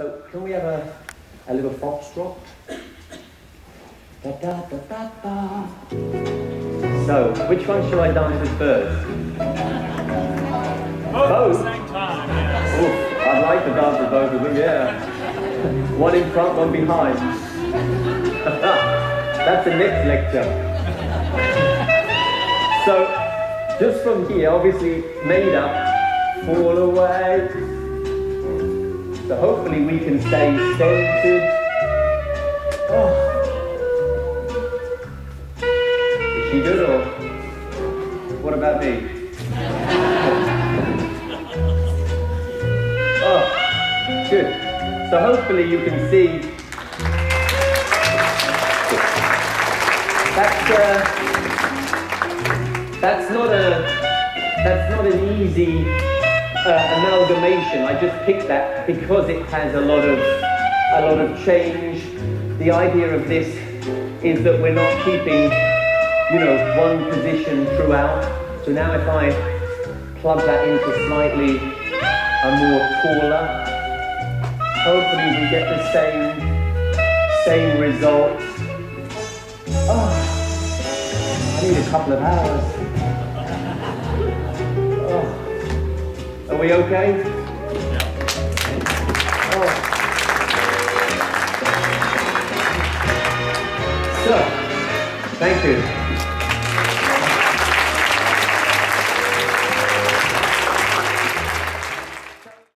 So can we have a, a little foxtrot? Da, da, da, da, da. So, which one shall I dance with first? Both, Both? at the same time, yes. Oof, I'd like to dance with both of them, yeah. One in front, one behind. That's the next lecture. So, just from here, obviously made up, fall away. So hopefully we can stay centered. Oh. Is she good or what about me? Oh, good. So hopefully you can see that's uh, that's not a that's not an easy uh, amalgamation. I just picked that because it has a lot of a lot of change. The idea of this is that we're not keeping you know one position throughout. So now if I plug that into slightly a more taller, hopefully we get the same same results. Oh, I need a couple of hours. Are we okay? Oh. So, thank you.